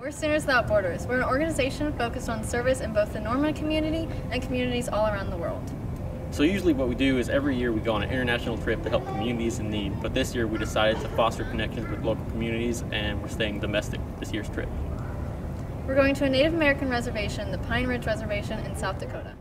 We're Sooners Without Borders. We're an organization focused on service in both the Norman community and communities all around the world. So usually what we do is every year we go on an international trip to help communities in need, but this year we decided to foster connections with local communities and we're staying domestic this year's trip. We're going to a Native American reservation, the Pine Ridge Reservation in South Dakota.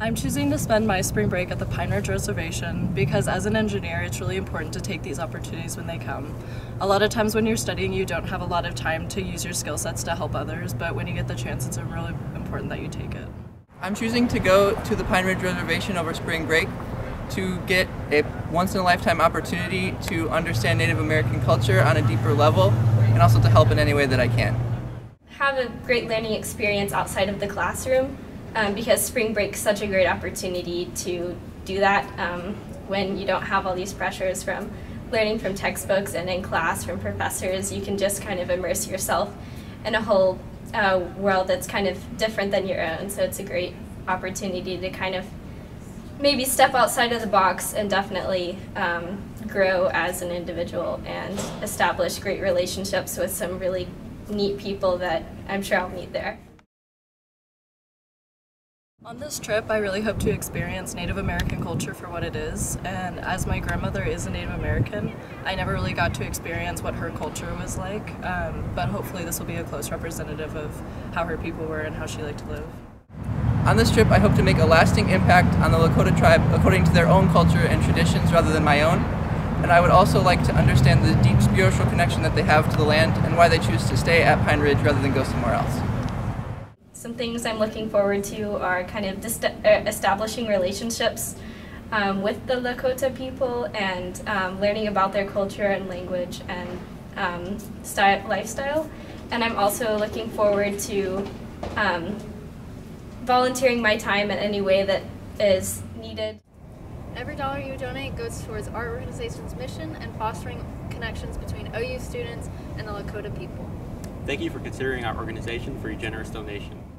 I'm choosing to spend my spring break at the Pine Ridge Reservation because as an engineer it's really important to take these opportunities when they come. A lot of times when you're studying you don't have a lot of time to use your skill sets to help others, but when you get the chance it's really important that you take it. I'm choosing to go to the Pine Ridge Reservation over spring break to get a once in a lifetime opportunity to understand Native American culture on a deeper level and also to help in any way that I can. Have a great learning experience outside of the classroom um, because spring break is such a great opportunity to do that um, when you don't have all these pressures from learning from textbooks and in class from professors. You can just kind of immerse yourself in a whole uh, world that's kind of different than your own. So it's a great opportunity to kind of maybe step outside of the box and definitely um, grow as an individual and establish great relationships with some really neat people that I'm sure I'll meet there. On this trip, I really hope to experience Native American culture for what it is, and as my grandmother is a Native American, I never really got to experience what her culture was like, um, but hopefully this will be a close representative of how her people were and how she liked to live. On this trip, I hope to make a lasting impact on the Lakota tribe according to their own culture and traditions rather than my own, and I would also like to understand the deep spiritual connection that they have to the land and why they choose to stay at Pine Ridge rather than go somewhere else. Some things I'm looking forward to are kind of uh, establishing relationships um, with the Lakota people and um, learning about their culture and language and um, style, lifestyle. And I'm also looking forward to um, volunteering my time in any way that is needed. Every dollar you donate goes towards our organization's mission and fostering connections between OU students and the Lakota people. Thank you for considering our organization for your generous donation.